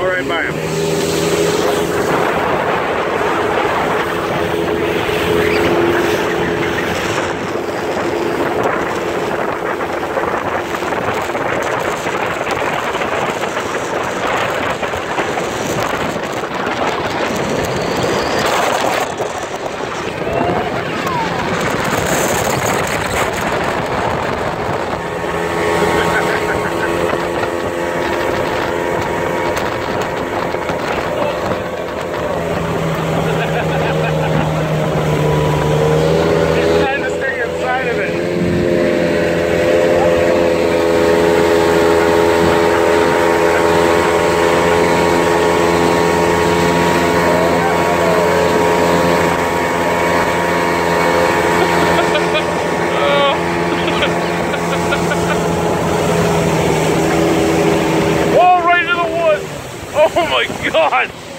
Go right by him. Oh my god!